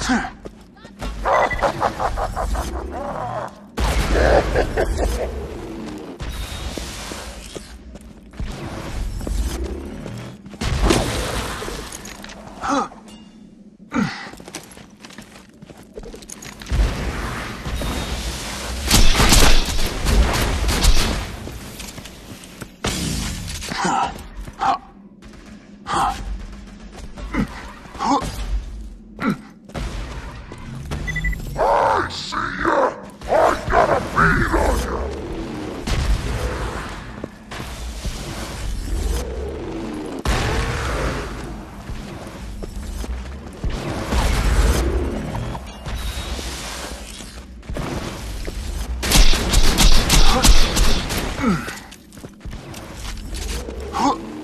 Huh. 不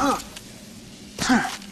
嗯，探。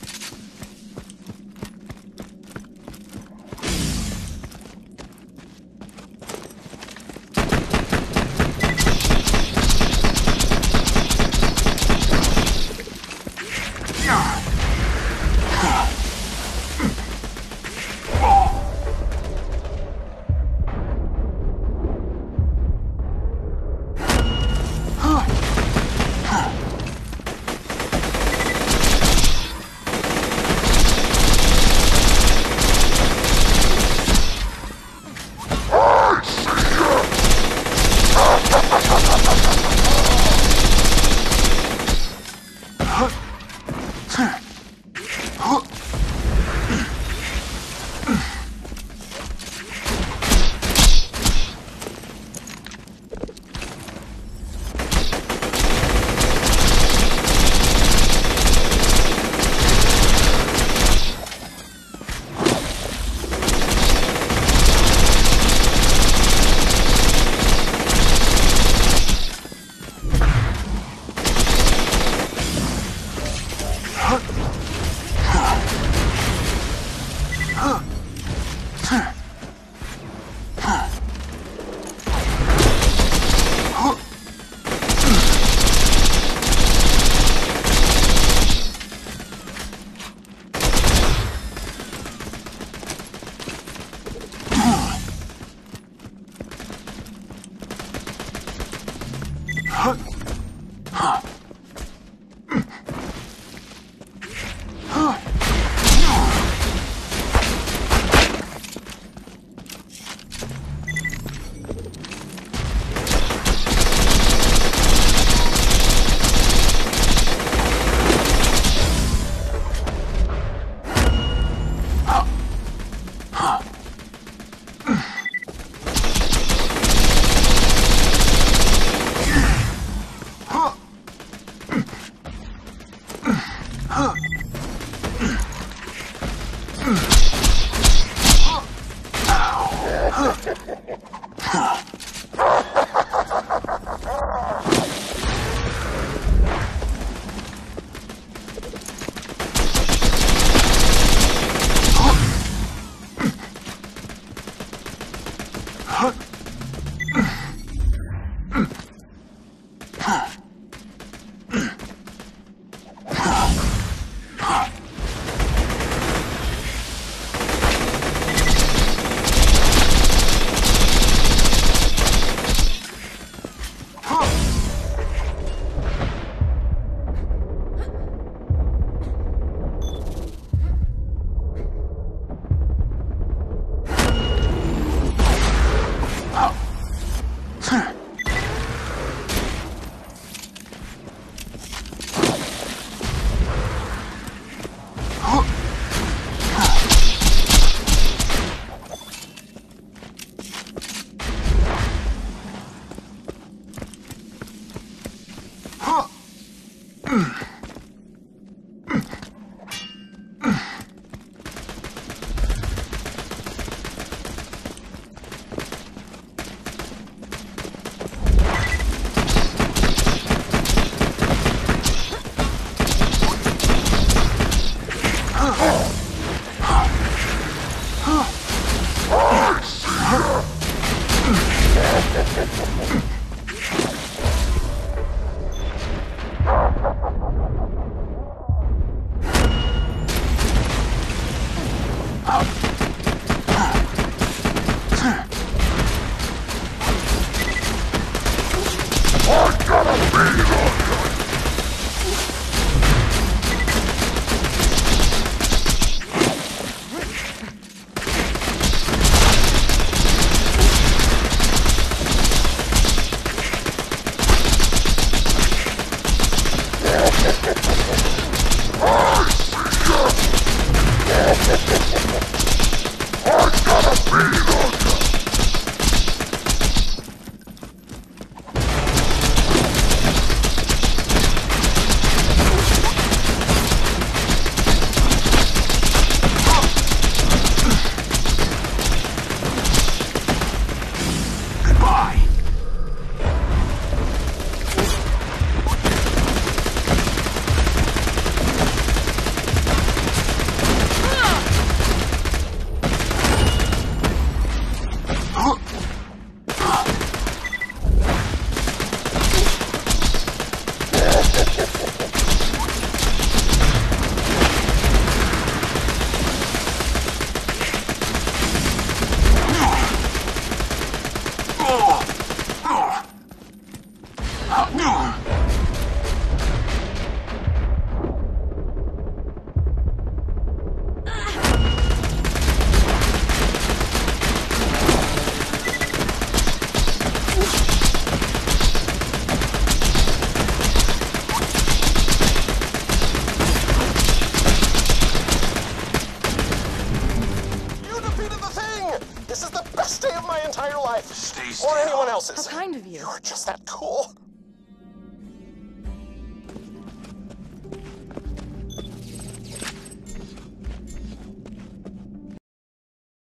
Day of my entire life. Stay Or anyone else's. How kind of you. You're just that cool.